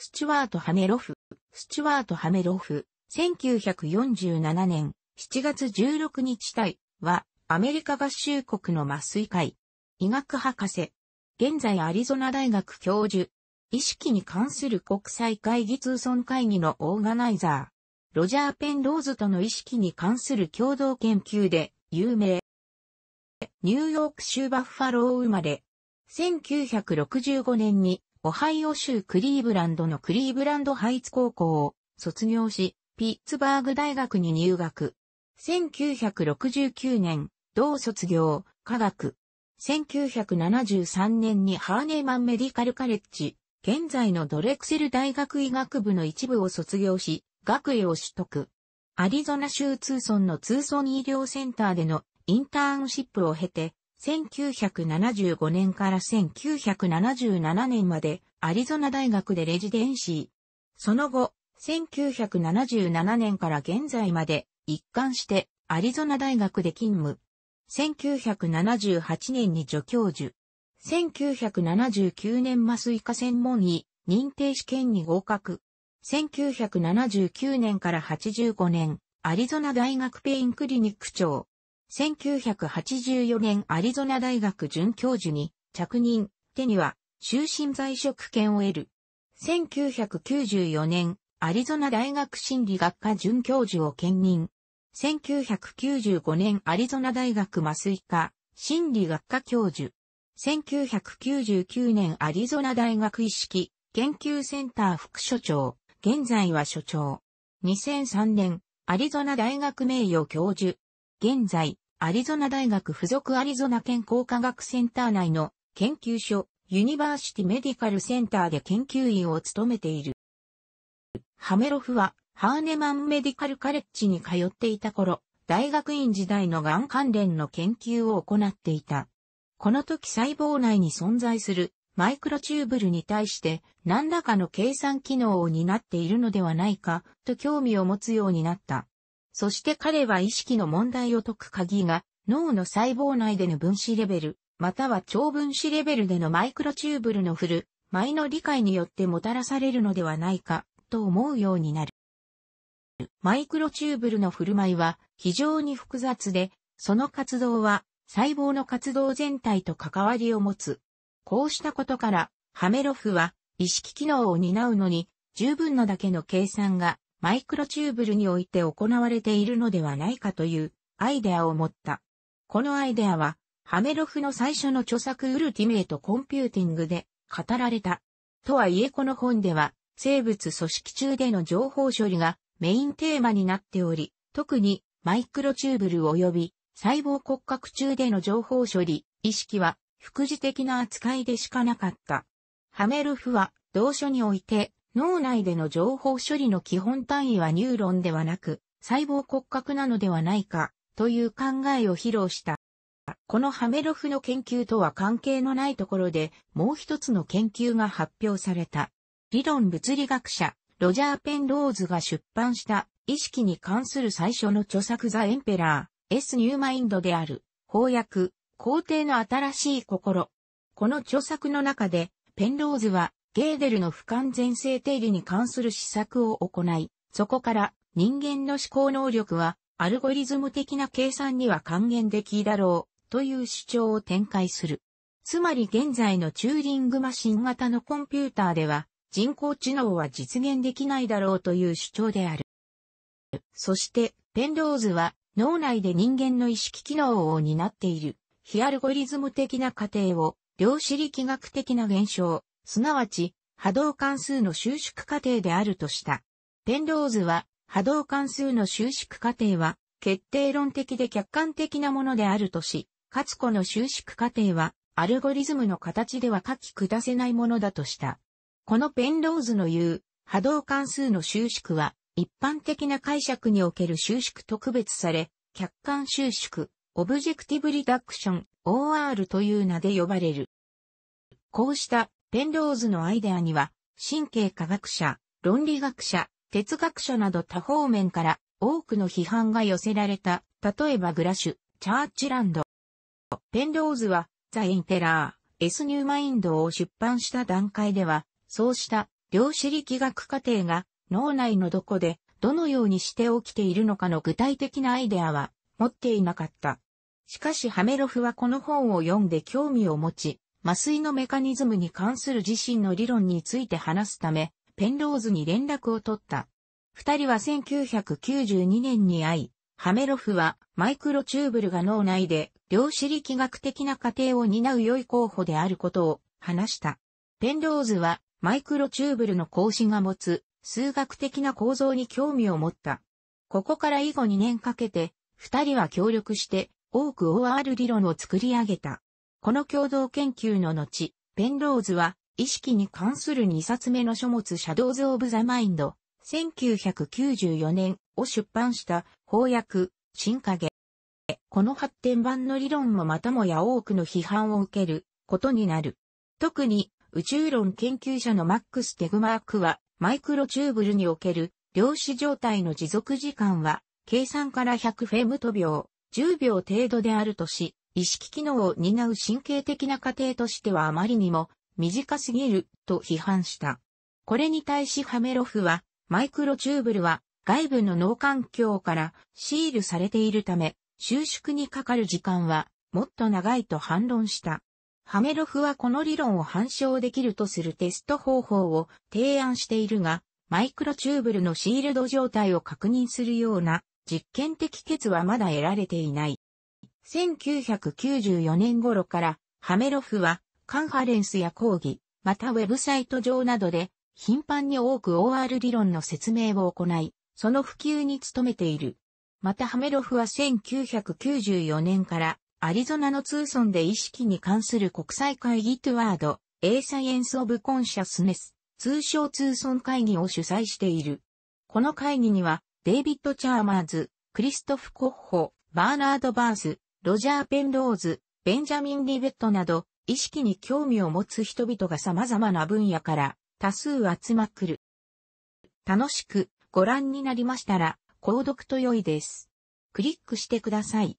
スチュワート・ハメロフ、スチュワート・ハメロフ、1947年。7月16日体は、アメリカ合衆国の麻酔会、医。学博士、現在アリゾナ大学教授、意識に関する国際会議通村会議のオーガナイザー、ロジャー・ペンローズとの意識に関する共同研究で有名。ニューヨーク州バッファロー生まれ、1965年にオハイオ州クリーブランドのクリーブランドハイツ高校を卒業し、ピッツバーグ大学に入学。1969年、同卒業、科学。1973年にハーネーマンメディカルカレッジ、現在のドレクセル大学医学部の一部を卒業し、学位を取得。アリゾナ州ツーソンのツーソン医療センターでのインターンシップを経て、1975年から1977年までアリゾナ大学でレジデンシー。その後、1977年から現在まで一貫してアリゾナ大学で勤務。1978年に助教授。1979年麻酔科専門医認定試験に合格。1979年から85年、アリゾナ大学ペインクリニック長。1984年アリゾナ大学准教授に着任、手には終身在職権を得る。1994年アリゾナ大学心理学科准教授を兼任。1995年アリゾナ大学麻酔科心理学科教授。1999年アリゾナ大学意識研究センター副所長。現在は所長。2003年アリゾナ大学名誉教授。現在、アリゾナ大学附属アリゾナ健康科学センター内の研究所、ユニバーシティメディカルセンターで研究員を務めている。ハメロフは、ハーネマンメディカルカレッジに通っていた頃、大学院時代の癌関連の研究を行っていた。この時細胞内に存在するマイクロチューブルに対して何らかの計算機能を担っているのではないかと興味を持つようになった。そして彼は意識の問題を解く鍵が脳の細胞内での分子レベル、または超分子レベルでのマイクロチューブルの振る、舞の理解によってもたらされるのではないか、と思うようになる。マイクロチューブルの振る舞いは非常に複雑で、その活動は細胞の活動全体と関わりを持つ。こうしたことから、ハメロフは意識機能を担うのに十分なだけの計算が microtubule において行われているのではないかというアイデアを持った。このアイデアは、ハメロフの最初の著作 Ultimate Computing で語られた。とはいえこの本では、生物組織中での情報処理がメインテーマになっており、特に microtubule 及び細胞骨格中での情報処理、意識は副次的な扱いでしかなかった。ハメロフは同書において脳内での情報処理の基本単位はニューロンではなく、細胞骨格なのではないか、という考えを披露した。このハメロフの研究とは関係のないところで、もう一つの研究が発表された。理論物理学者、ロジャー・ペンローズが出版した意識に関する最初の著作 The Emperor's New Mind である、翻訳、皇帝の新しい心。この著作の中で、ペンローズはゲーデルの不完全性定理に関する施策を行い、そこから人間の思考能力はアルゴリズム的な計算には還元できだろうという主張を展開する。つまり現在のチューリングマシン型のコンピューターでは人工知能は実現できないだろうという主張である。そして、ペンローズは脳内で人間の意識機能を担っている非アルゴリズム的な過程を量子力学的な現象、すなわち波動関数の収縮過程であるとした。ペンローズは波動関数の収縮過程は決定論的で客観的なものであるとし、かつこの収縮過程はアルゴリズムの形では書き下せないものだとした。このペンローズの言う波動関数の収縮は一般的な解釈における収縮と区別され、客観収縮、Objective Reduction、OR という名で呼ばれる。こうしたペンローズのアイデアには、神経科学者、論理学者、哲学者など多方面から多くの批判が寄せられた、例えばグラシュ、チャーチランド。ペンローズは、 The Emperor's New Mind を出版した段階では、そうした量子力学過程が脳内のどこでどのようにして起きているのかの具体的なアイデアは持っていなかった。しかしハメロフはこの本を読んで興味を持ち、麻酔のメカニズムに関する自身の理論について話すため、ペンローズに連絡を取った。二人は1992年に会い、ハメロフはマイクロチューブルが脳内で量子力学的な過程を担う良い候補であることを話した。ペンローズはマイクロチューブルの格子が持つ数学的な構造に興味を持った。ここから以後2年かけて、二人は協力して多く OR 理論を作り上げた。この共同研究の後、ペンローズは意識に関する2冊目の書物シャドウズ・オブ・ザ・マインド、1994年を出版した翻訳、新影。この発展版の理論もまたもや多くの批判を受けることになる。特に宇宙論研究者のマックス・テグマークは、マイクロチューブルにおける量子状態の持続時間は、計算から100フェムト秒、10秒程度であるとし、意識機能を担う神経的な過程としてはあまりにも短すぎると批判した。これに対しハメロフは、マイクロチューブルは外部の脳環境からシールされているため、収縮にかかる時間はもっと長いと反論した。ハメロフはこの理論を反証できるとするテスト方法を提案しているが、マイクロチューブルのシールド状態を確認するような実験的結はまだ得られていない。1994年頃からハメロフはカンファレンスや講義、またウェブサイト上などで頻繁に多く OR 理論の説明を行い、その普及に努めている。またハメロフは1994年からアリゾナのツーソンで意識に関する国際会議トゥワード、A Science of Consciousness、通称ツーソン会議を主催している。この会議には、デイビッド・チャーマーズ、クリストフ・コッホ、バーナード・バース、ロジャー・ペンローズ、ベンジャミン・リベットなど、意識に興味を持つ人々が様々な分野から多数集まくる。楽しくご覧になりましたら、購読と良いです。クリックしてください。